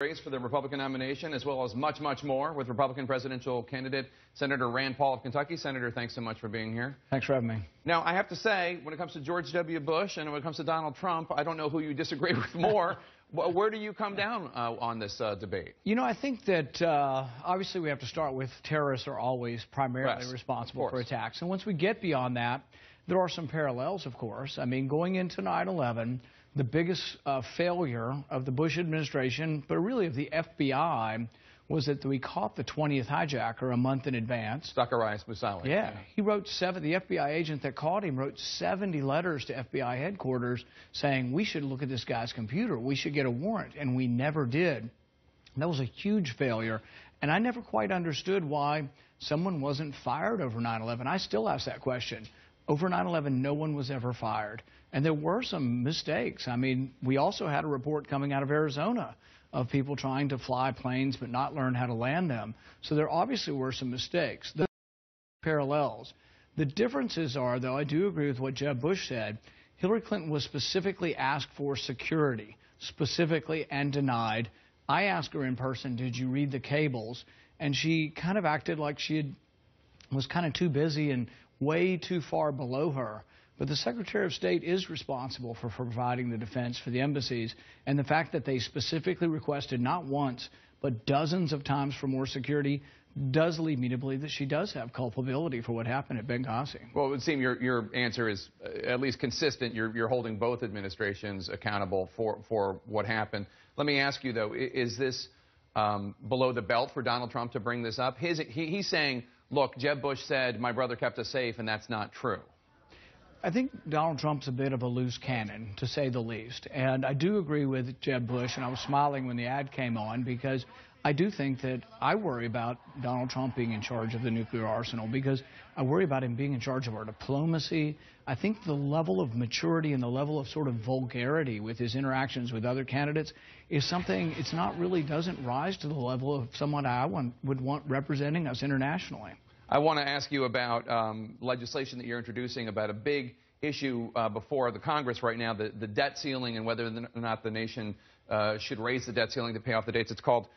race for the Republican nomination, as well as much, much more with Republican presidential candidate Senator Rand Paul of Kentucky. Senator, thanks so much for being here. Thanks for having me. Now, I have to say, when it comes to George W. Bush and when it comes to Donald Trump, I don't know who you disagree with more. Where do you come down uh, on this uh, debate? You know, I think that uh, obviously we have to start with terrorists are always primarily Yes, responsible for attacks. And once we get beyond that, there are some parallels, of course. I mean, going into 9 11, the biggest uh, failure of the Bush administration, but really of the FBI, was that we caught the 20th hijacker a month in advance. Zacarias Moussaoui. Yeah, he wrote seven. The FBI agent that caught him wrote 70 letters to FBI headquarters saying we should look at this guy's computer. We should get a warrant, and we never did. That was a huge failure, and I never quite understood why someone wasn't fired over 9/11. I still ask that question. Over 9/11, no one was ever fired, and there were some mistakes. I mean, we also had a report coming out of Arizona of people trying to fly planes but not learn how to land them. So there obviously were some mistakes. The parallels. The differences are, though, I do agree with what Jeb Bush said. Hillary Clinton was specifically asked for security, specifically and denied. I asked her in person, "Did you read the cables?" And she kind of acted like she had, was kind of too busy and way too far below her. But the Secretary of State is responsible for providing the defense for the embassies, and the fact that they specifically requested not once but dozens of times for more security does lead me to believe that she does have culpability for what happened at Benghazi. Well, it would seem your, your answer is uh, at least consistent. You're, you're holding both administrations accountable for, for what happened. Let me ask you, though, is this um, below the belt for Donald Trump to bring this up? His, he, he's saying, look, Jeb Bush said my brother kept us safe, and that's not true. I think Donald Trump's a bit of a loose cannon, to say the least. And I do agree with Jeb Bush, and I was smiling when the ad came on because I do think that I worry about Donald Trump being in charge of the nuclear arsenal because I worry about him being in charge of our diplomacy. I think the level of maturity and the level of sort of vulgarity with his interactions with other candidates is something, it's not really, doesn't rise to the level of someone I want, would want representing us internationally. I want to ask you about um, legislation that you're introducing about a big issue uh, before the Congress right now, the, the debt ceiling and whether or not the nation uh, should raise the debt ceiling to pay off the debts. It's called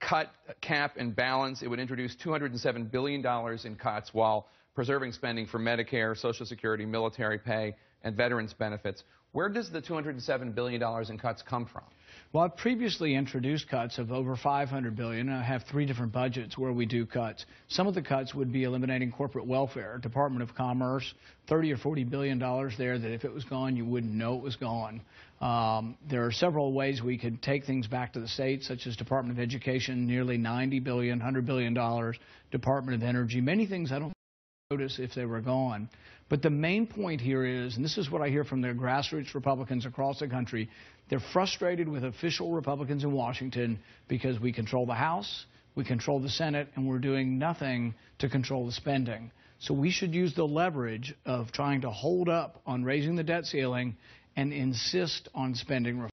Cut, Cap, and Balance. It would introduce $207 billion in cuts while preserving spending for Medicare, Social Security, military pay, and veterans benefits. Where does the $207 billion in cuts come from? Well, I've previously introduced cuts of over 500 billion. I have three different budgets where we do cuts. Some of the cuts would be eliminating corporate welfare, Department of Commerce, 30 or 40 billion dollars there that if it was gone, you wouldn't know it was gone. Um, there are several ways we could take things back to the states, such as Department of Education, nearly 90 billion, 100 billion dollars, Department of Energy, many things I don't notice if they were gone. But the main point here is, and this is what I hear from the grassroots Republicans across the country, they're frustrated with official Republicans in Washington because we control the House, we control the Senate, and we're doing nothing to control the spending. So we should use the leverage of trying to hold up on raising the debt ceiling and insist on spending reform.